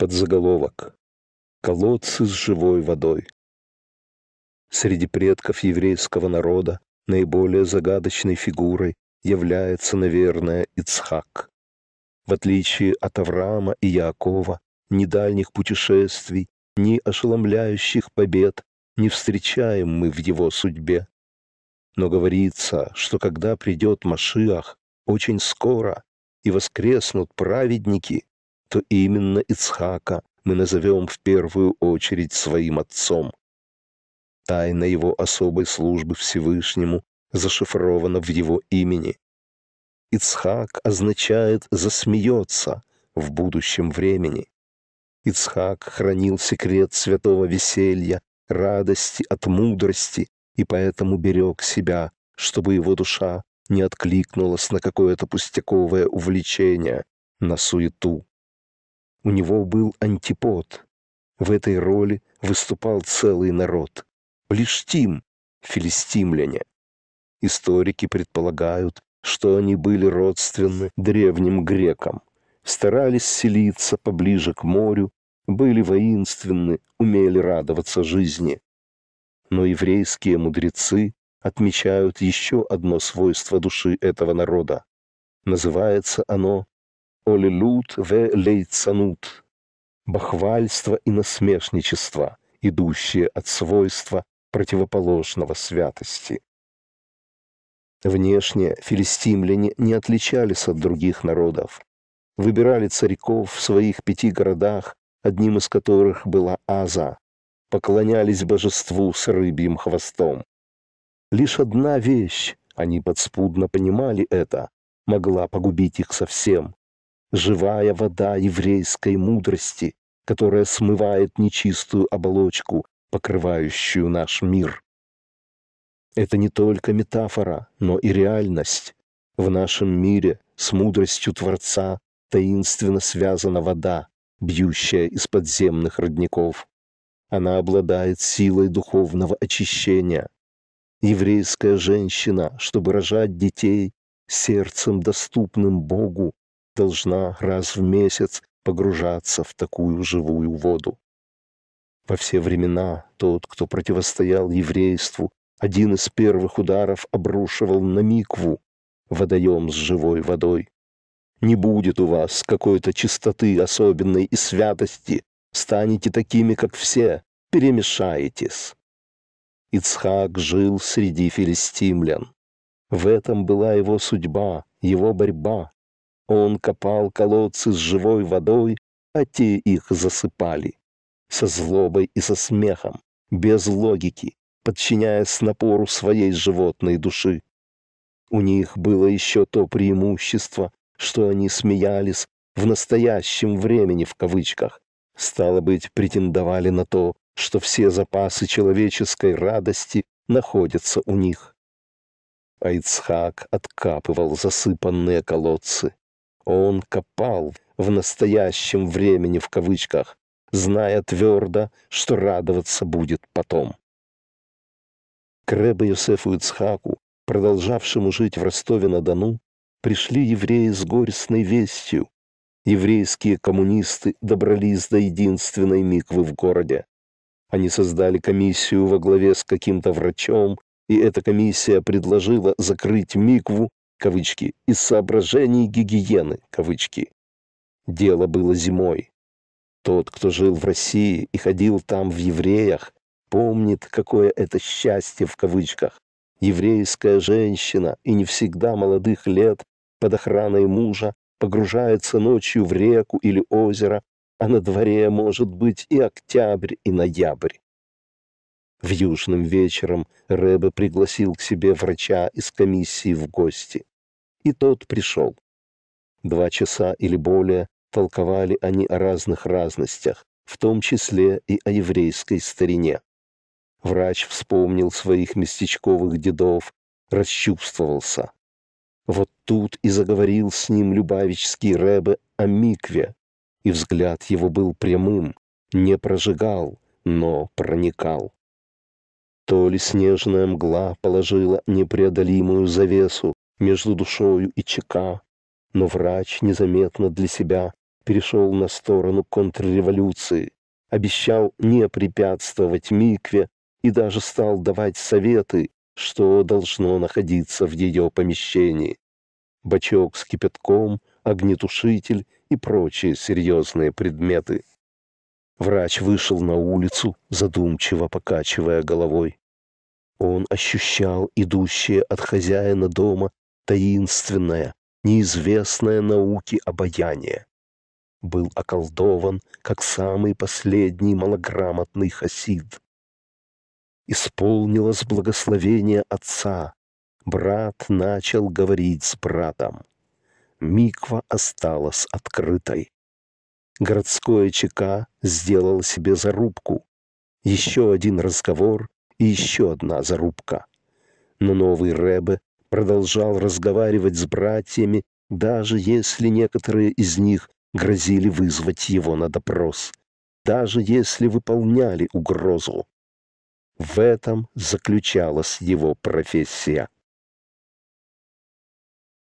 Подзаголовок. Колодцы с живой водой. Среди предков еврейского народа наиболее загадочной фигурой является, наверное, Ицхак. В отличие от Авраама и Яакова, ни дальних путешествий, ни ошеломляющих побед не встречаем мы в его судьбе. Но говорится, что когда придет Машиах, очень скоро, и воскреснут праведники, то именно Ицхака мы назовем в первую очередь своим отцом. Тайна его особой службы Всевышнему зашифрована в его имени. Ицхак означает «засмеется» в будущем времени. Ицхак хранил секрет святого веселья, радости от мудрости и поэтому берег себя, чтобы его душа не откликнулась на какое-то пустяковое увлечение, на суету. У него был антипод. В этой роли выступал целый народ. Плештим, филистимляне. Историки предполагают, что они были родственны древним грекам, старались селиться поближе к морю, были воинственны, умели радоваться жизни. Но еврейские мудрецы отмечают еще одно свойство души этого народа. Называется оно олилут ве лейцанут, бахвальство и насмешничество, идущие от свойства противоположного святости. Внешне филистимляне не отличались от других народов. Выбирали царьков в своих пяти городах, одним из которых была Аза, поклонялись божеству с рыбьим хвостом. Лишь одна вещь, они подспудно понимали это, могла погубить их совсем живая вода еврейской мудрости, которая смывает нечистую оболочку, покрывающую наш мир. Это не только метафора, но и реальность. В нашем мире с мудростью Творца таинственно связана вода, бьющая из подземных родников. Она обладает силой духовного очищения. Еврейская женщина, чтобы рожать детей, сердцем доступным Богу, должна раз в месяц погружаться в такую живую воду. Во все времена тот, кто противостоял еврейству, один из первых ударов обрушивал на микву, водоем с живой водой. Не будет у вас какой-то чистоты особенной и святости, станете такими, как все, перемешаетесь. Ицхак жил среди филистимлян. В этом была его судьба, его борьба, он копал колодцы с живой водой, а те их засыпали. Со злобой и со смехом, без логики, подчиняясь напору своей животной души. У них было еще то преимущество, что они смеялись в настоящем времени в кавычках. Стало быть, претендовали на то, что все запасы человеческой радости находятся у них. А откапывал засыпанные колодцы. Он копал в настоящем времени в кавычках, зная твердо, что радоваться будет потом. К Рэбе Йосефу Ицхаку, продолжавшему жить в Ростове-на-Дону, пришли евреи с горестной вестью. Еврейские коммунисты добрались до единственной миквы в городе. Они создали комиссию во главе с каким-то врачом, и эта комиссия предложила закрыть микву кавычки, из соображений гигиены, кавычки. Дело было зимой. Тот, кто жил в России и ходил там в евреях, помнит, какое это счастье в кавычках. Еврейская женщина, и не всегда молодых лет, под охраной мужа, погружается ночью в реку или озеро, а на дворе может быть и октябрь, и ноябрь. В южным вечером Рэбе пригласил к себе врача из комиссии в гости и тот пришел. Два часа или более толковали они о разных разностях, в том числе и о еврейской старине. Врач вспомнил своих местечковых дедов, расчувствовался. Вот тут и заговорил с ним Любавичский Рэбе о микве, и взгляд его был прямым, не прожигал, но проникал. То ли снежная мгла положила непреодолимую завесу между душою и ЧК, но врач незаметно для себя перешел на сторону контрреволюции, обещал не препятствовать Микве и даже стал давать советы, что должно находиться в ее помещении. Бачок с кипятком, огнетушитель и прочие серьезные предметы. Врач вышел на улицу, задумчиво покачивая головой. Он ощущал идущее от хозяина дома таинственное, неизвестное науке обаяние. Был околдован, как самый последний малограмотный хасид. Исполнилось благословение отца. Брат начал говорить с братом. Миква осталась открытой. Городское ЧК сделал себе зарубку. Еще один разговор и еще одна зарубка. Но новый Рэбе продолжал разговаривать с братьями, даже если некоторые из них грозили вызвать его на допрос, даже если выполняли угрозу. В этом заключалась его профессия.